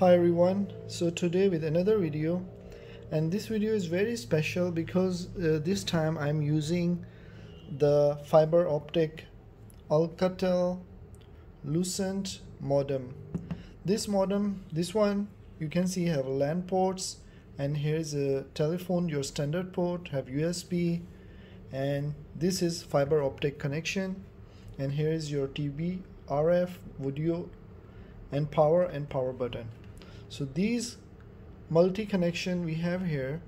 Hi everyone, so today with another video and this video is very special because uh, this time I'm using the fiber optic Alcatel Lucent modem. This modem, this one you can see have LAN ports and here's a telephone your standard port have USB and this is fiber optic connection. And here is your TV RF video and power and power button so these multi connection we have here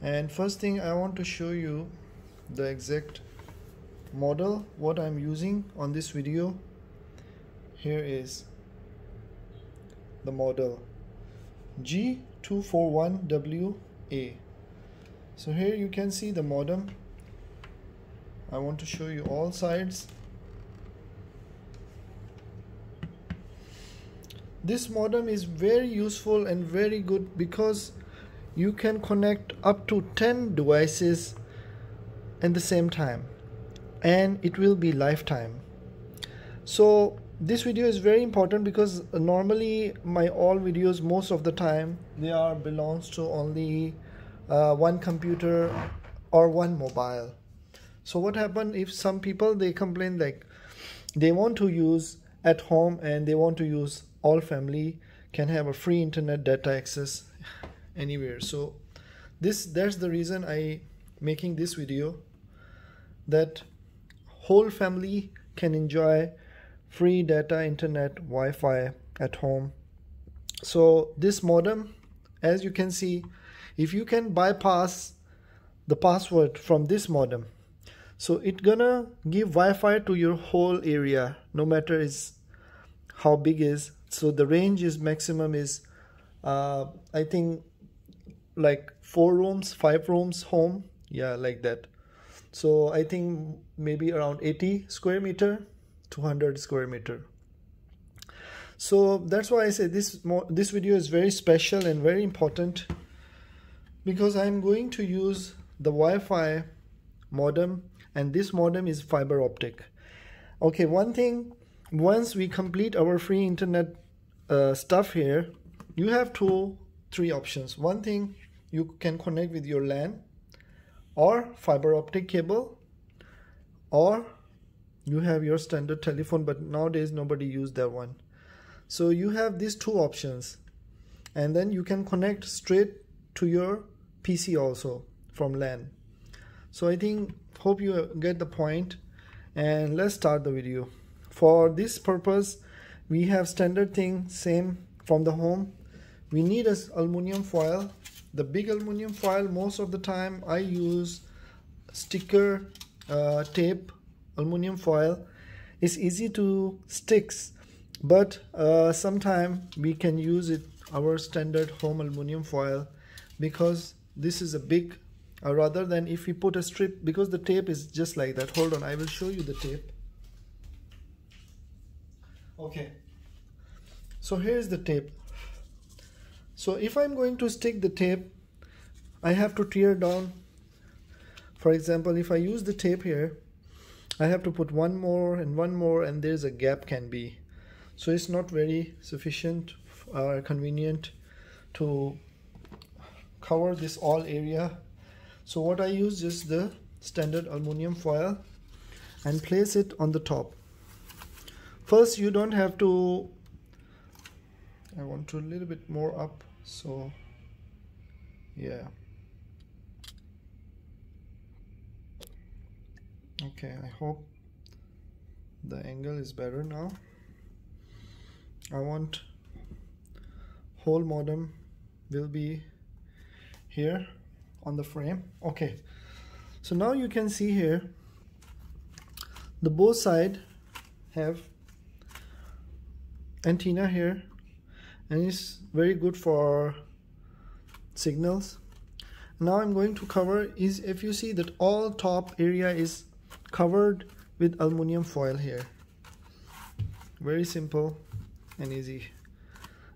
and first thing I want to show you the exact model what I'm using on this video. Here is the model G241WA so here you can see the modem. I want to show you all sides this modem is very useful and very good because you can connect up to 10 devices at the same time and it will be lifetime. So this video is very important because normally my all videos most of the time they are belongs to only uh, one computer or one mobile. So what happened if some people they complain like they want to use at home and they want to use all family can have a free internet data access anywhere. So this that's the reason i making this video that whole family can enjoy free data internet wi-fi at home. So this modem as you can see if you can bypass the password from this modem so it gonna give wi-fi to your whole area no matter is how big is so the range is maximum is uh, I think like four rooms five rooms home. Yeah like that. So I think maybe around 80 square meter 200 square meter. So that's why I say this this video is very special and very important because I'm going to use the Wi-Fi modem and this modem is fiber optic. Okay one thing once we complete our free internet uh, stuff here, you have two, three options. One thing, you can connect with your LAN or fiber optic cable or you have your standard telephone but nowadays nobody use that one. So you have these two options and then you can connect straight to your PC also from LAN. So I think hope you get the point and let's start the video. For this purpose we have standard thing same from the home. We need a aluminum foil. The big aluminum foil most of the time I use sticker uh, tape aluminum foil. It's easy to sticks but uh, sometime we can use it our standard home aluminum foil because this is a big uh, rather than if we put a strip because the tape is just like that. Hold on I will show you the tape okay. So here's the tape. So if I'm going to stick the tape I have to tear down. For example if I use the tape here I have to put one more and one more and there's a gap can be. So it's not very sufficient or convenient to cover this all area. So what I use is the standard aluminum foil and place it on the top first you don't have to I want to a little bit more up so yeah. Okay I hope the angle is better now. I want whole modem will be here on the frame. Okay so now you can see here the both side have antenna here. And it's very good for signals. Now I'm going to cover is if you see that all top area is covered with aluminum foil here. Very simple and easy.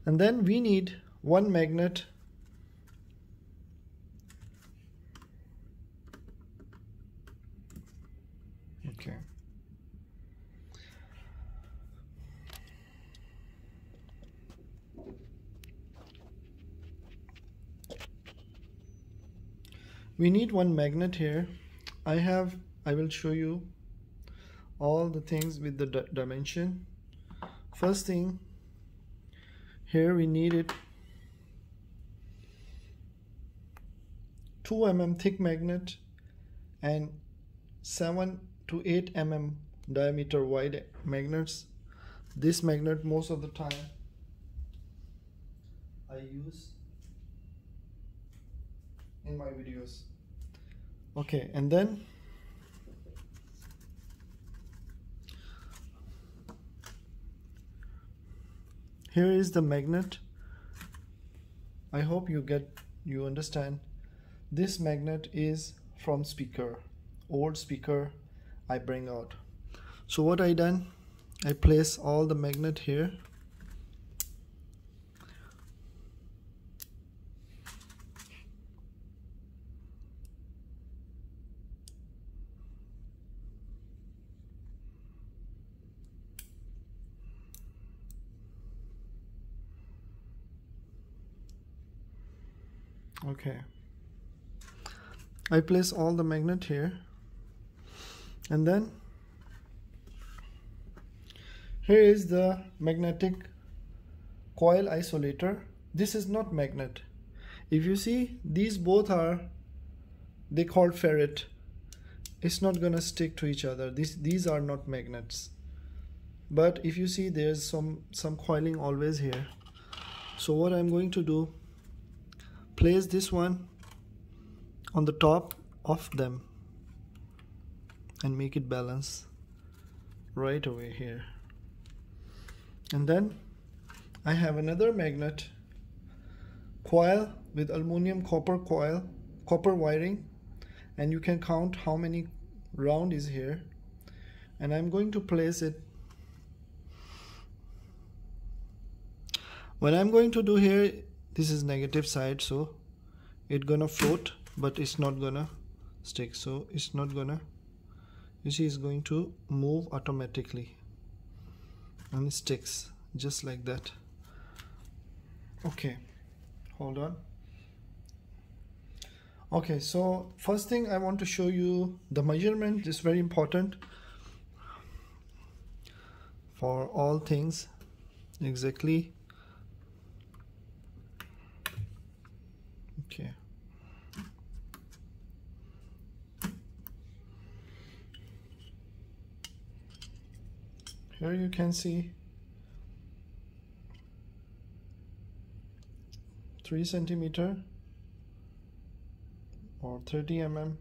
And then we need one magnet. Okay we need one magnet here. I have I will show you all the things with the dimension. First thing here we need it. 2 mm thick magnet and 7 to 8 mm diameter wide magnets. This magnet most of the time I use in my videos okay and then? Here is the magnet. I hope you get you understand. This magnet is from speaker old speaker I bring out. So what I done? I place all the magnet here okay. I place all the magnet here. And then here is the magnetic coil isolator. This is not magnet. If you see these both are they called ferrite it's not gonna stick to each other. These these are not magnets. But if you see there's some some coiling always here. So what I'm going to do place this one on the top of them and make it balance right away here. And then I have another magnet coil with aluminum copper coil copper wiring and you can count how many round is here. And I'm going to place it what I'm going to do here this is negative side so it gonna float but it's not gonna stick. So it's not gonna you see it's going to move automatically and it sticks just like that. Okay hold on. Okay so first thing I want to show you the measurement is very important for all things exactly okay here you can see 3 centimeter or 30 mm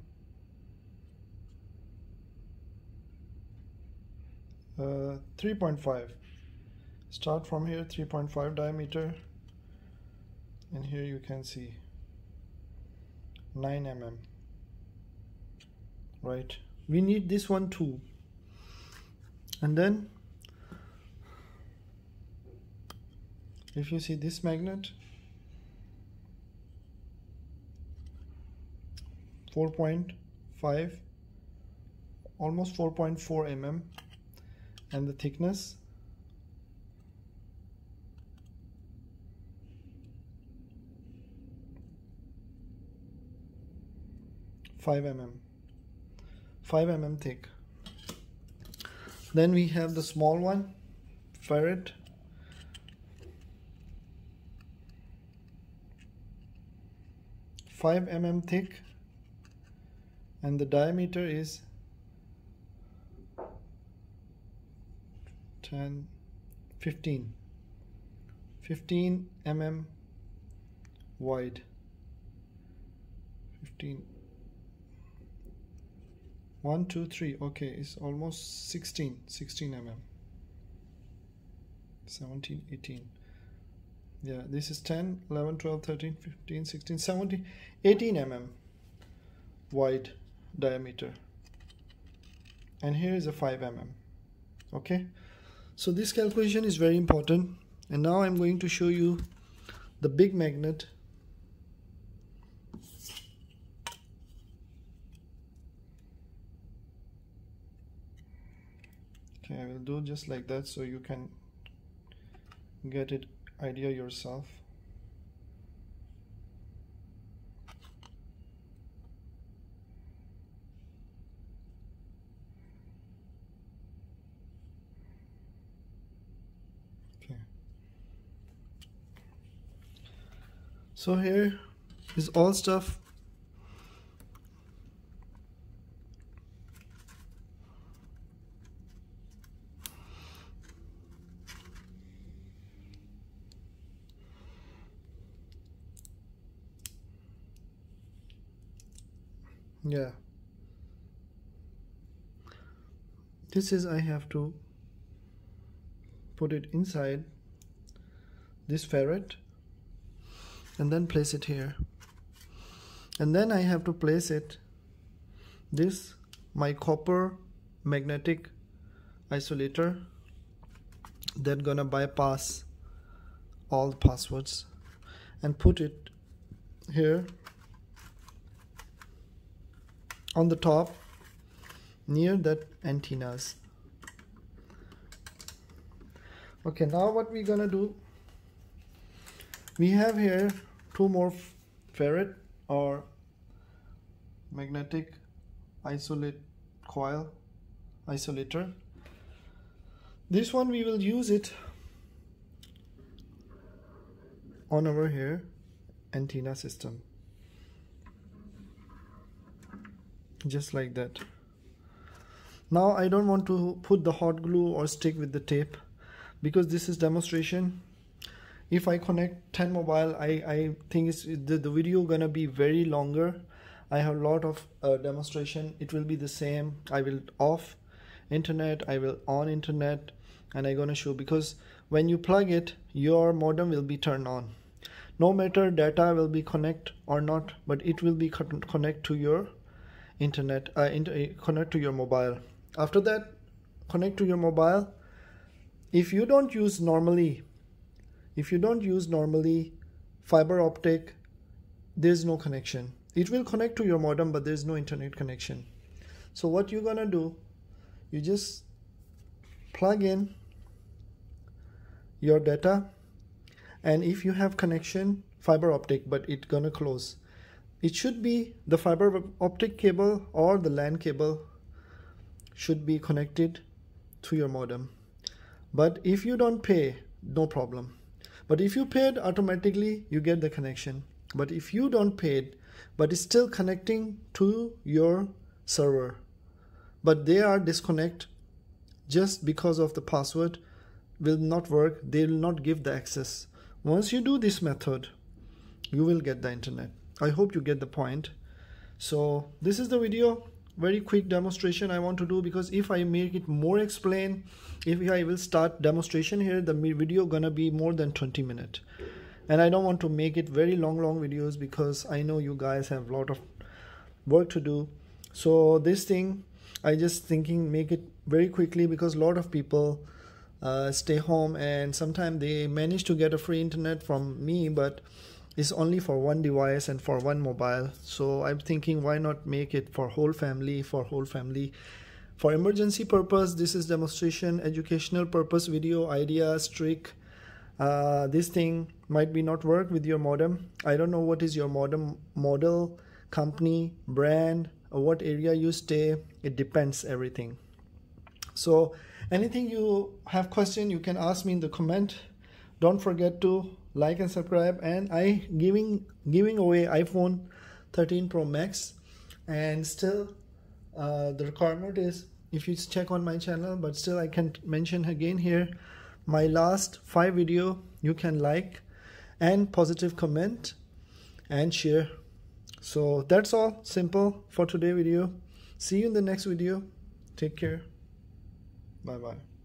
uh, 3.5 start from here 3.5 diameter. And here you can see 9 mm right. We need this one too. And then if you see this magnet 4.5 almost 4.4 mm and the thickness five mm. 5 mm thick. Then we have the small one ferrite 5 mm thick and the diameter is 10 15 15 mm wide. 15 1 2 3 okay it's almost 16 16 mm 17 18 yeah this is 10 11 12 13 15 16 17 18 mm wide diameter. And here is a 5 mm okay? So this calculation is very important. And now I'm going to show you the big magnet. Okay I will do just like that so you can get it idea yourself? Okay. So here is all stuff yeah. This is I have to put it inside this ferrite and then place it here. And then I have to place it this my copper magnetic isolator that gonna bypass all passwords and put it here on the top near that antennas. Okay now what we're gonna do? We have here two more ferrite or magnetic isolate coil isolator. This one we will use it on our here antenna system just like that. Now I don't want to put the hot glue or stick with the tape because this is demonstration. If I connect 10 mobile I, I think it's the, the video gonna be very longer. I have a lot of uh, demonstration. It will be the same. I will off internet. I will on internet. And I gonna show because when you plug it your modem will be turned on. No matter data will be connect or not but it will be connect to your internet uh, inter uh, connect to your mobile. After that connect to your mobile. If you don't use normally if you don't use normally fiber optic there's no connection. It will connect to your modem but there's no internet connection. So what you're gonna do you just plug in your data and if you have connection fiber optic but it's gonna close it should be the fiber optic cable or the LAN cable should be connected to your modem. But if you don't pay no problem. But if you paid automatically you get the connection. But if you don't pay but it's still connecting to your server but they are disconnect just because of the password will not work they will not give the access. Once you do this method you will get the internet i hope you get the point. So this is the video. Very quick demonstration I want to do because if I make it more explain if I will start demonstration here the video gonna be more than 20 minutes and I don't want to make it very long long videos because I know you guys have a lot of work to do. So this thing I just thinking make it very quickly because a lot of people uh, stay home and sometimes they manage to get a free internet from me but is only for one device and for one mobile. So i'm thinking why not make it for whole family for whole family? For emergency purpose this is demonstration educational purpose video ideas trick. Uh, this thing might be not work with your modem. I don't know what is your modem model company brand or what area you stay. It depends everything. So anything you have question you can ask me in the comment don't forget to like and subscribe. And i giving giving away iphone 13 pro max. And still uh, the requirement is if you check on my channel but still i can mention again here my last five video you can like and positive comment and share. So that's all simple for today video. See you in the next video. Take care. Bye bye